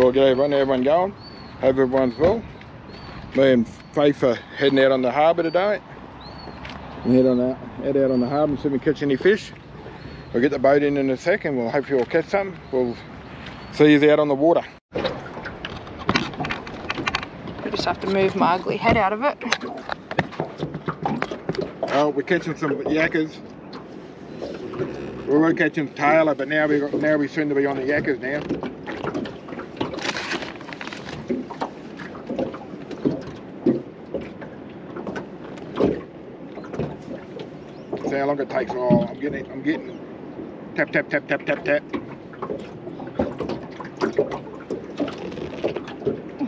Well, get everyone, everyone going. Hope everyone's well. Me and Faith are heading out on the harbour today. We head on out, head out on the harbour and see if we catch any fish. We'll get the boat in in a second. We'll hopefully we'll catch some. We'll see you out on the water. I just have to move my ugly head out of it. Oh, we're catching some yakkers. We were catching tailor, but now we got now we seem to be on the yakkers now. See how long it takes. Oh, I'm getting, I'm getting tap tap tap tap tap tap.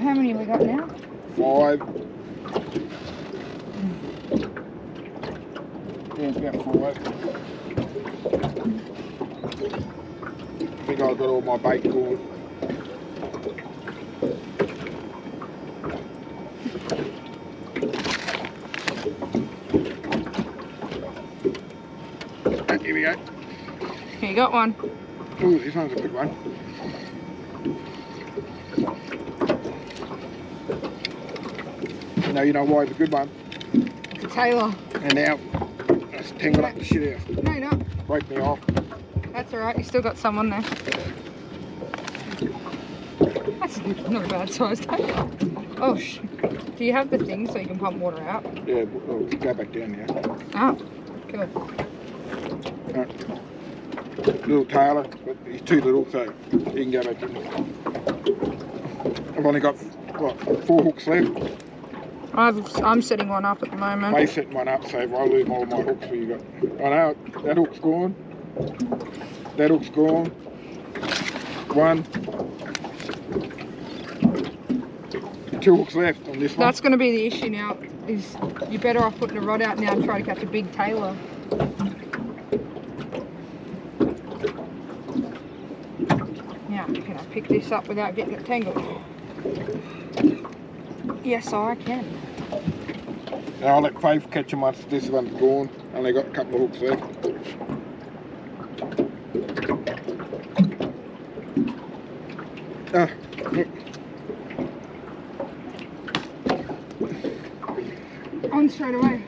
How many have we got now? Five. Yeah, it's about five. I think I've got all my bait going. Ah, Here we go. You got one. Ooh, this one's a good one. Now you know why it's a good one. It's a tailor. And now, let's tangle up the shit out. No, no. Break me off. That's alright. You still got some on there. That's not a bad size tailor. Oh, sh Do you have the thing so you can pump water out? Yeah, we'll go back down now. Ah, good. Little tailor, but he's too little, so he can go back in. I've only got, what, four hooks left. I've, I'm setting one up at the moment. May setting one up, so if I lose all my hooks, for you got. I know, that hook's gone. That hook's gone. One. Two hooks left on this one. That's going to be the issue now. Is you're better off putting a rod out now and try to catch a big tailor. Now, can I pick this up without getting it tangled? Yes, I can. Now I'll let Faith catch them once this one's gone. Only got a couple of hooks left. Ah, look. On straight away.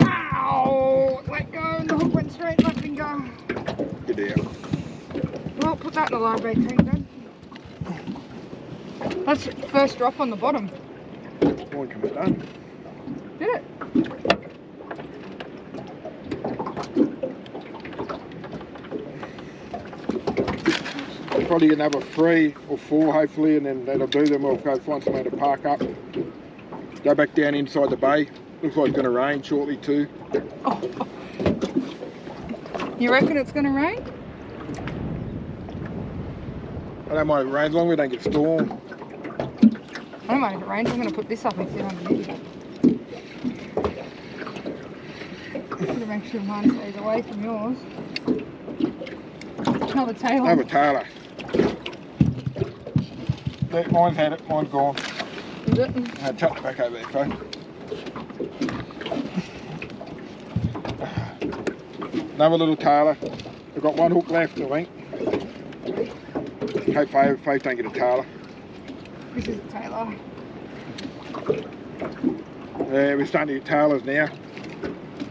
Ow! Let go, and the hook went straight, let me go. Good out. Put that in the bait tank then. That's the first drop on the bottom. Done. Did it? Probably another three or four hopefully and then that'll do them. We'll go find somewhere to park up. Go back down inside the bay. Looks like it's going to rain shortly too. Oh. You reckon it's going to rain? I don't mind if it rains long we don't get a storm. I don't oh mind if it rains. I'm going to put this up and sit underneath it. Gotta make sure mine stays away from yours. Another tail. Another a tailor. There, mine's had it, mine's gone. Is it? I'll chuck it back over there, folks. Another little tailor. We've got one hook left, I think. Faith, Faith don't get a tailor. This is a tailor. Yeah, uh, we're starting to get tailors now.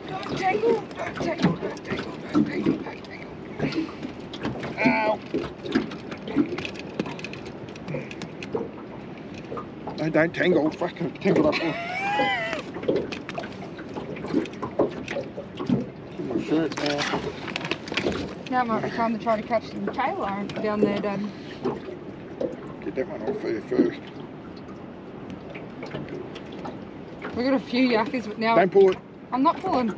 Don't tangle, don't tangle, don't tangle, don't tangle, don't tangle. Ow! No, don't tangle. Fucking tangle up. My shirt now. Now might be time to try to catch some tailor down there, Dad. Get that one off there first. We've got a few yakkers, but now Don't pull it. I'm not pulling.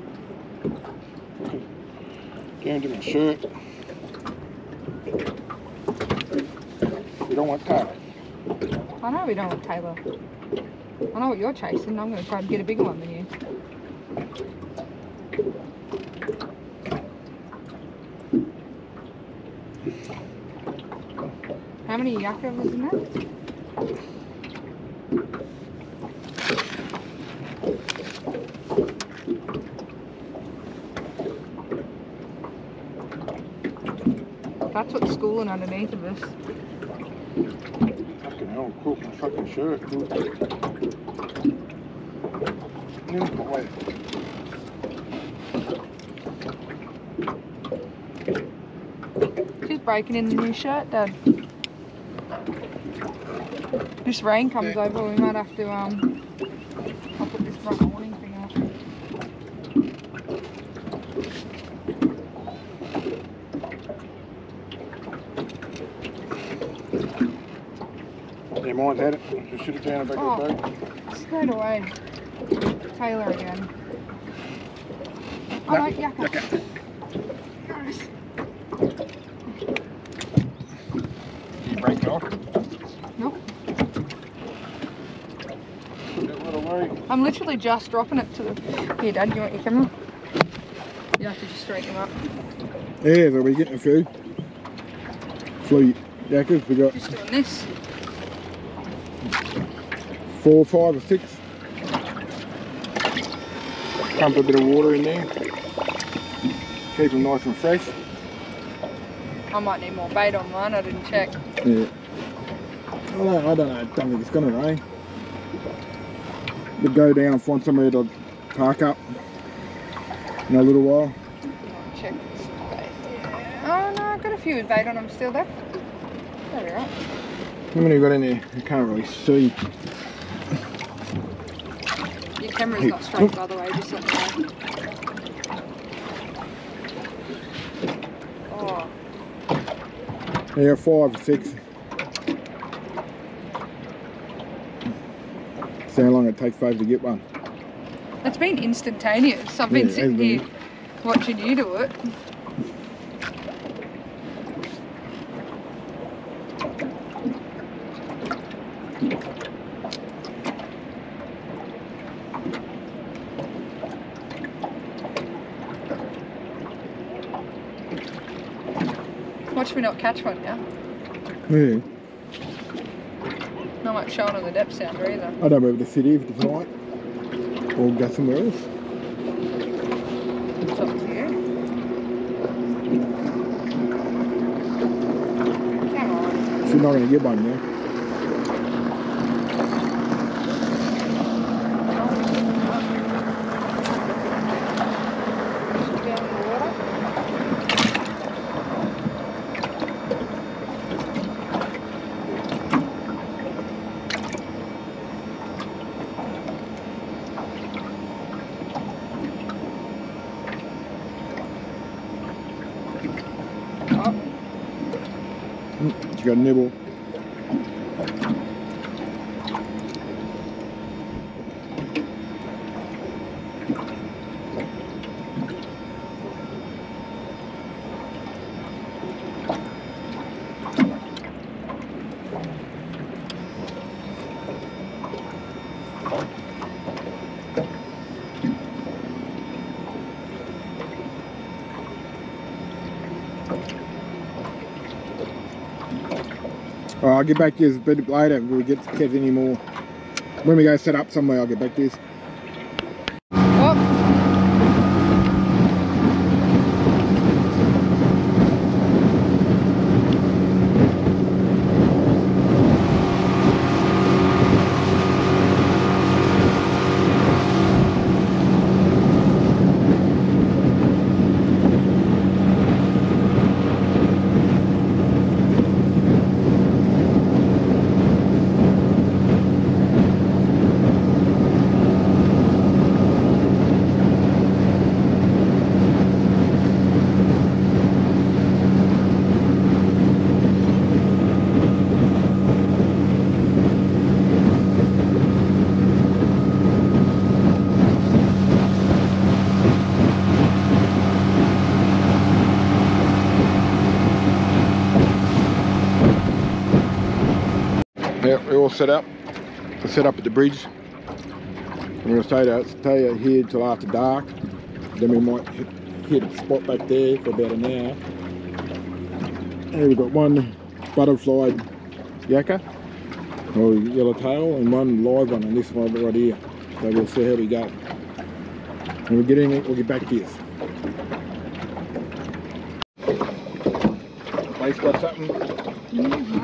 Go to my shirt. We don't want tail. I know we don't want tailor. I know what you're chasing. I'm going to try to get a bigger one than you. How many yakka was in there? That's what's schooling underneath of us. Fucking hell, caught my fucking shirt. Mm, but wait. She's breaking in the new shirt, Dad. This rain comes Yeah. over, we might have to um I'll put this front awning thing up. Yeah, mine's had it. Just shoot it down the back Oh. the boat. Straight away. tailor again. Oh No, no, yakka. yakka. Nice. You break it off. Nope. Put that right away. I'm literally just dropping it to the Here Dad, you want your camera? You have to just straighten him up. Yeah, so we're getting a few. Few yakkers. We got Just doing this. four, five, or six. Pump a bit of water in there. Keep them nice and fresh. I might need more bait on mine, I didn't check. Yeah. I don't, I don't know. I don't think it's gonna rain. We'll go down and find somewhere to park up in a little while. Check this. Oh no, I've got a few with bait on them still there. Are. How many you got in there? I can't really see. Your camera's Hey, not straight by the way, just let me know. Oh, Yeah, five, six. See how long it takes Faith to get one. it's been instantaneous. I've Yeah, been it sitting has here watching you do it. Watch me not catch one, yeah? Yeah. Not much showing on the depth sounder either. I don't remember sit here for tonight or go somewhere else. It's up to you. Come on. She's not going to get one now. Down in the water. Oh, Mm, She got a nibble. Oh, I'll get back to you a bit later if we get catch any more. When we go set up somewhere, I'll get back to you. Yeah, we're all set up. We're set up at the bridge. We're going to stay, stay out here till after dark. Then we might hit, hit a spot back there for about an hour. And we've got one butterfly yakka, or yellowtail, and one live one, and this one right here. So we'll see how we go. When we get in it, we'll get back to you. Mate's got something. Mm, my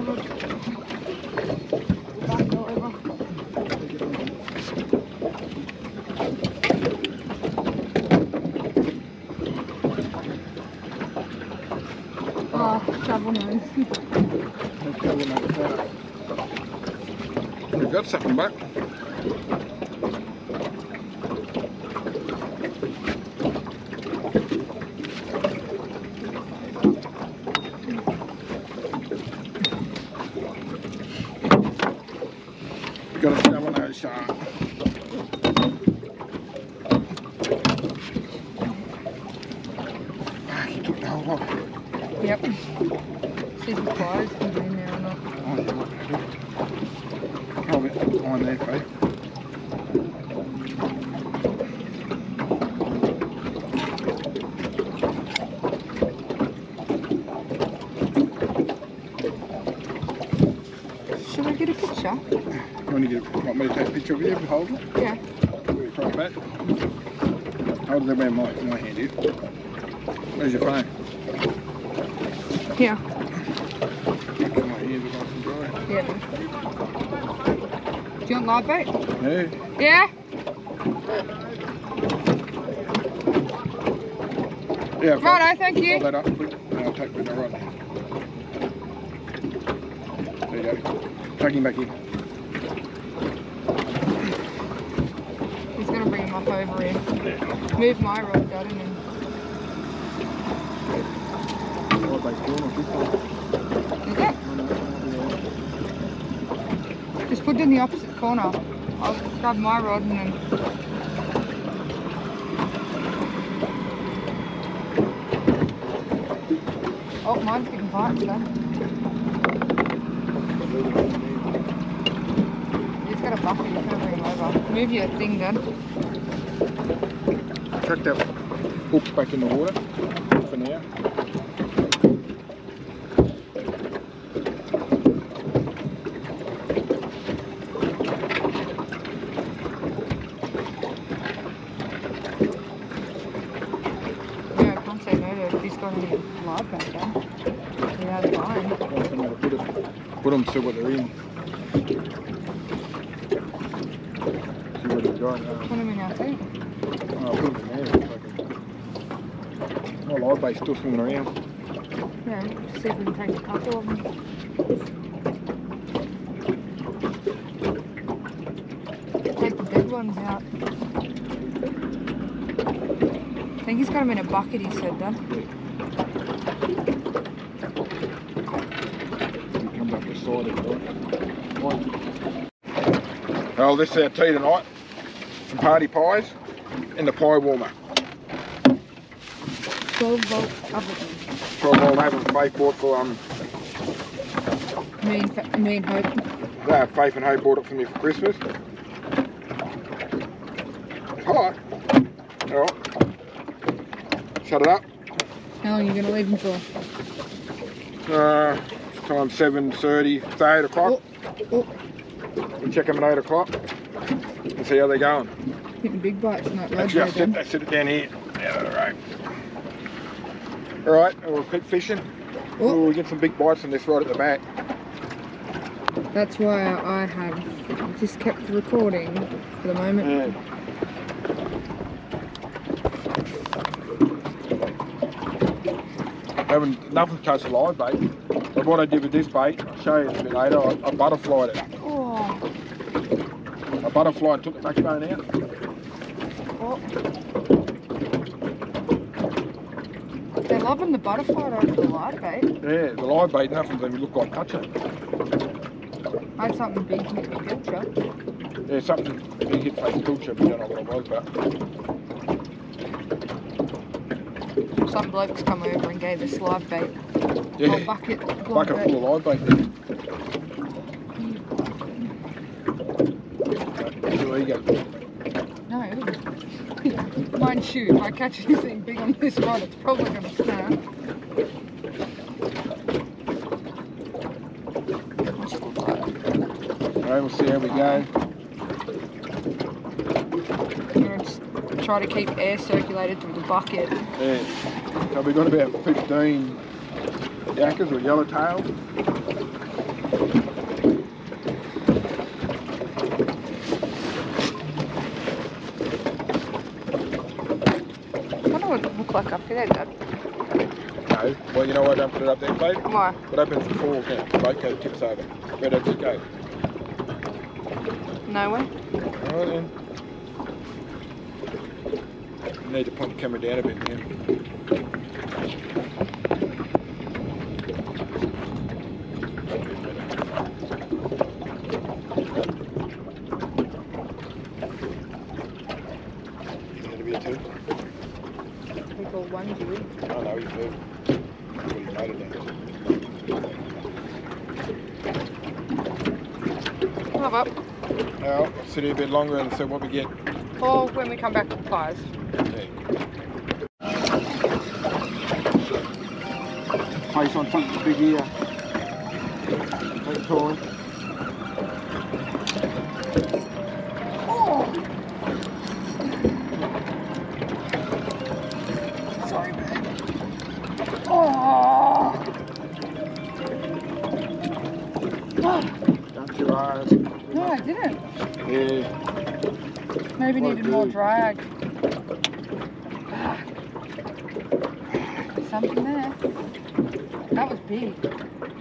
We've got something back. Picture? You want, to get, want me to take a picture of you and hold it? Yeah. Really try back. Hold it there my, my hand is. Where's your phone? Here. My hands are nice and dry. Yeah. Do you want live bait? Yeah. Yeah? Yeah. Righto, thank Hold you. that up quick. and I'll take rod. There you go. Him back in. He's gonna bring him up over here. Move my rod, off this one. Is? Just put it in the opposite corner. I'll grab my rod and then. Oh, mine's getting bites though. He's got a bucket, he's gonna bring him over. Move your thing, Dad. Chuck that hook back in the water for now. Yeah, I can't say no to if he's got any live back there. Yeah, they're fine. Once I know to put put them see what they're in. Put him in our thing. I'll put them in there. Can. My live bait's still swimming around. Yeah, see if we can take a couple of them. Take the big ones out. I think he's got them in a bucket, he said that. It comes up the side of it. Right. Well, this is our tea tonight. Some party pies and the pie warmer. 12 volt oven. So I'll have them Faith bought for um Me and, me and Hope. uh, Faith and Hope bought it for me for Christmas. It's hot. Alright. Shut it up. How long are you going to leave them for? Uh time seven thirty, it's eight o'clock. Oh, We'll check them at eight o'clock and see how they're going. hitting big bites in that road Actually, I there, sit, Dad. I sit it down here. Yeah, all right. All right, we'll keep fishing. Oh. We'll get some big bites on this right at the back. That's why I have just kept recording for the moment. Yeah. Haven't nothing to touch the live bait. But what I did with this bait, I'll show you a bit later. I, I butterflied it. I butterflied, took the backbone out. oh. They're loving the butterfly over the live bait. Yeah, the live bait, nothing doesn't look like touching it. I had something big hit the filter. Yeah, something big hit face pilcher, but I don't know what it was, but Some blokes come over and gave us live bait. yeah, Whole bucket. bucket bait. full of live bait you go. No. Mind you, if I catch anything big on this rod, it's probably going to snap. What's it look like? Alright, we'll see how we go. I'm going to just try to keep air circulated through the bucket. Yeah. So we've got about 15 Yakkers or yellowtail. I wonder what it look like up there, Dad. No. Well, you know why I don't put it up there, babe? Why? What happens before the boat goes tips over? Where does it go? Nowhere. Alright then. You need to point the camera down a bit now. That'll be a two. We call one Dewey. I know you do. That's what he noted Love up. Sit here a bit longer and see what we get. Or when we come back with pliers. Place on something big here. Take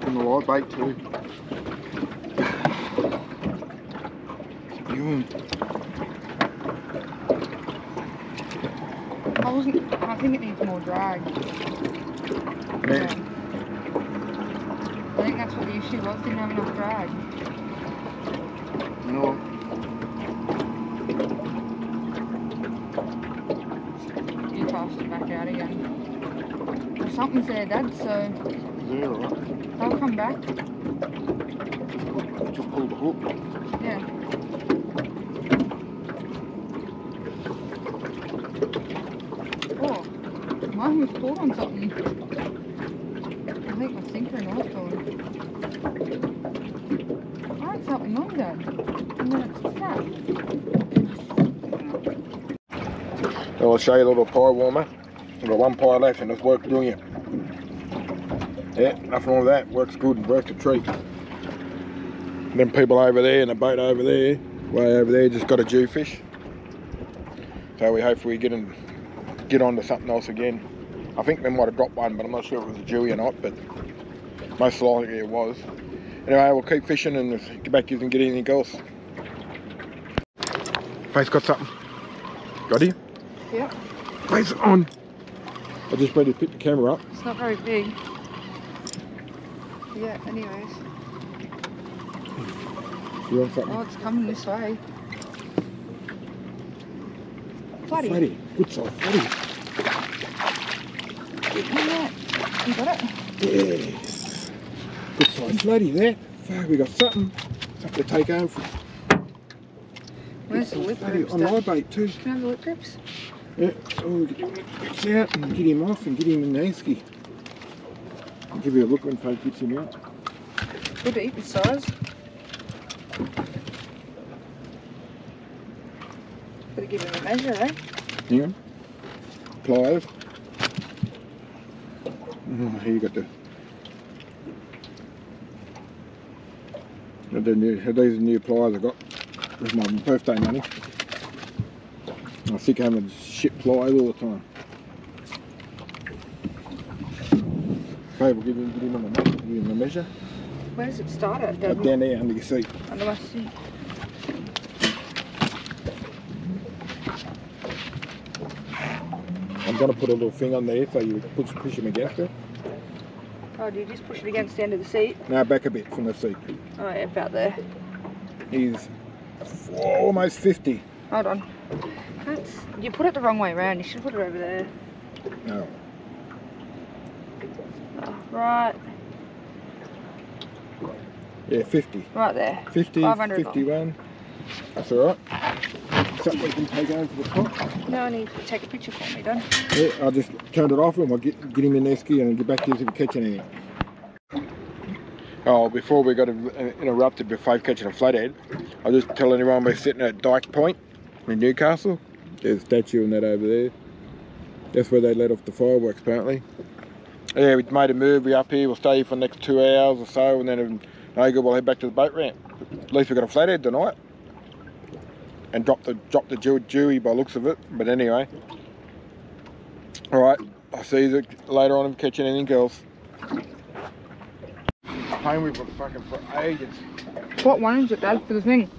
And the light bait too. I wasn't. I think it needs more drag. Yeah. I think that's what the issue was. Didn't have enough drag. No. You tossed it back out again. Something's there, Dad. So Alright. they'll come back. Just pull the hook. Yeah. Oh, mine was pulled on something. I think my sinker and was pulled. I had something on there. And then it's snapped. I'll show you a little pie warmer. We've got one pie left and it's worked brilliant. Yeah, nothing wrong with that. Works good, and works a treat. Them people over there and the boat over there, way over there, just got a jewfish. So we hopefully get in, get on to something else again. I think they might have dropped one, but I'm not sure if it was a jewie or not, but most likely it was. Anyway, we'll keep fishing and get back if we can get anything else. Faith got something. Got? Yep. Place it on. I just ready to pick the camera up. It's not very big. Yeah, anyways. You want something? Oh, it's coming this way. Floody. Flatty. Good size flatty. Yeah. You got it? Yeah. Good size flatty there. Fuck, we got something. Something to take home. Where's the lip grips? On my bait too. Can I have the lip grips? Yeah. Oh, get out and get him off and get him in the esky. I'll give you a look when Pope gets him out. Good to eat this size. Gotta give him a measure, eh? Hang on. Pliers. Oh, here you got the. These are the new pliers I got. With my birthday money. I think I'm having shit pliers all the time. We'll give him, give him, a, me- give him a measure. Where does it start at, Dad? down there under your seat. Under my seat. I'm going to put a little thing on there so you push, push him against it. Oh, do you just push it against the end of the seat? Now back a bit from the seat. Oh, yeah, about there. He's almost 50. Hold on. That's, you put it the wrong way around. You should put it over there. No. Right, Yeah, 50. right there. 50, 500 long. 51. That's all right. Something we can take over to the top. No, I need to take a picture for me, Dad. Yeah, I'll just turn it off and we'll get, get him in the ski and get back to you if we catch anything. Oh, before we got interrupted with Faith catching a flathead, I'll just tell everyone we're sitting at Dyke Point in Newcastle. There's a statue and that over there. That's where they let off the fireworks apparently. Yeah, we made a move. We're up here. We'll stay here for the next two hours or so, and then um, no good, we'll head back to the boat ramp. At least we got a flathead tonight, and drop the drop the dew- dewy by looks of it. But anyway, all right. I'll see you later on if you catch anything else. Playing with it fucking for ages. What one is it, Dad, for the thing?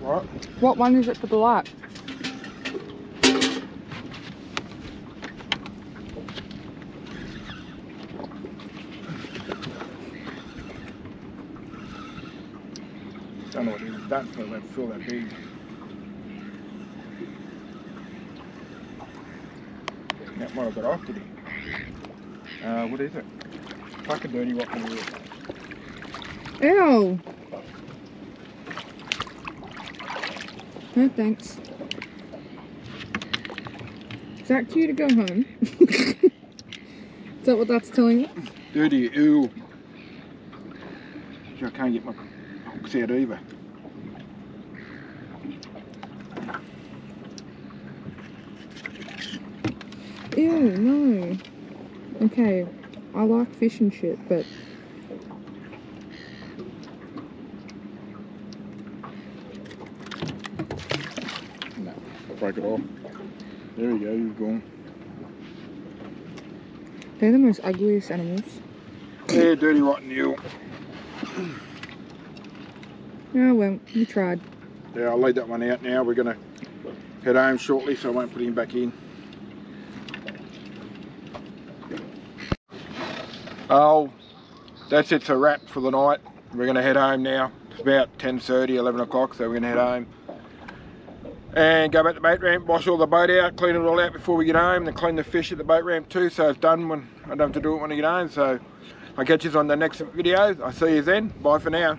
Right. What one is it for the light? What it is. Feel that that big. That might have got off? Uh, what is it? Fucking dirty rotten eel. Ew. No thanks. Is that you to go home. is that what that's telling us? Dirty. Sure, I can't get my hooks out either. Ew, no. Okay, I like fish and shit, but No, break it off. There we go, he's gone. they're the most ugliest animals. Yeah, dirty rotten eel. Oh well, you tried. Yeah, I'll leave that one out now. We're gonna head home shortly, so I won't put him back in. Oh, that's it's a wrap for the night. We're gonna head home now. It's about 10.30, 11 o'clock, so we're gonna head home. And go back to the boat ramp, wash all the boat out, clean it all out before we get home, then clean the fish at the boat ramp too, so it's done when I don't have to do it when I get home. So I'll catch you on the next video. I'll see you then. Bye for now.